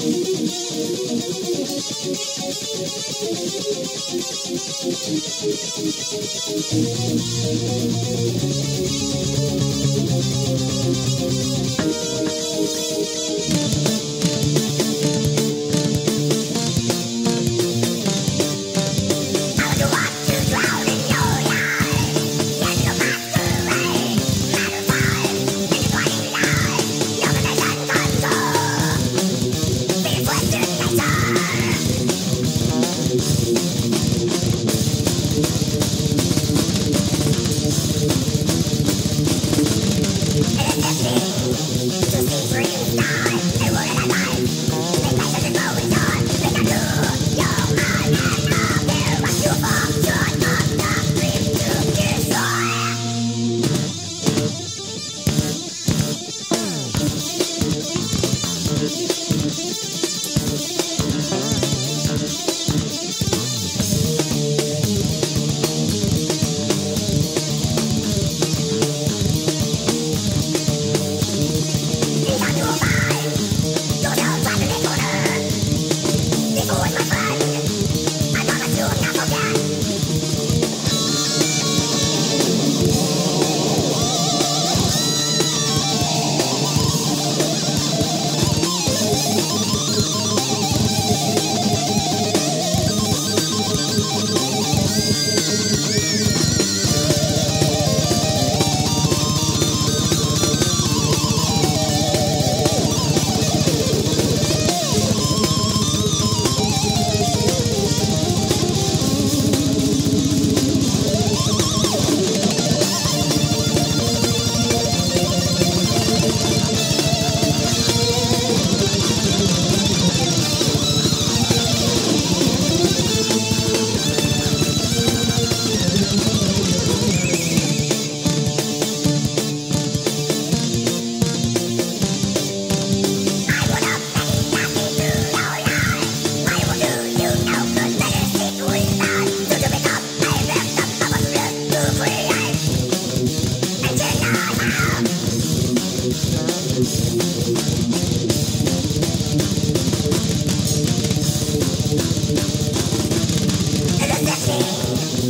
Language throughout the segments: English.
Thank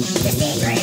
Just be great.